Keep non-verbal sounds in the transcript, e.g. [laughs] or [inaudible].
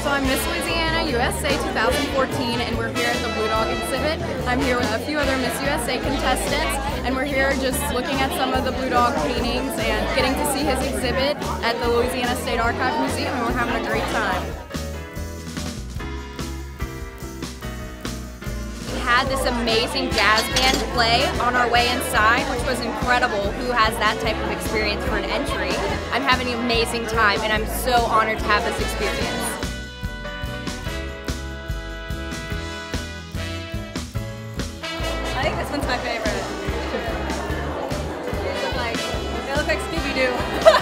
2019 and we're here at the Blue Dog exhibit. I'm here with a few other Miss USA contestants and we're here just looking at some of the Blue Dog paintings and getting to see his exhibit at the Louisiana State Archive Museum and we're having a great time. We had this amazing jazz band play on our way inside, which was incredible. Who has that type of experience for an entry? I'm having an amazing time, and I'm so honored to have this experience. Think this one's my favorite. Like, they look like Scooby-Doo. [laughs]